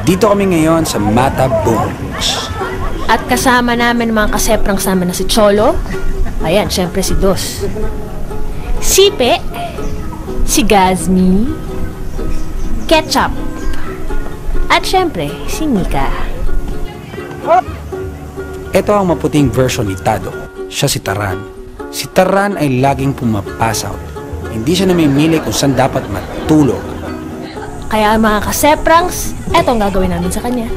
Nandito kami ngayon sa Mata Bones. At kasama namin mga kaseprang sama na si Cholo. Ayan, syempre si Dos. Si Pe. Si Gazmi. Ketchup. At syempre, si Mika. Ito ang maputing version ni Tado. Siya si Taran. Si Taran ay laging pumapass out. Hindi siya namimili kung saan dapat matulog. Kaya mga kaseprangs, eto ang gagawin namin sa kanya.